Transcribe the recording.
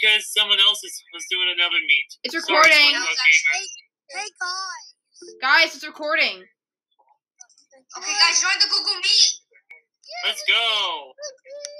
because someone else is, was doing another meet. It's Sorry, recording. SpongeBob Hey guys. Guys, it's recording. Okay, guys, join the Google Meet. Let's go.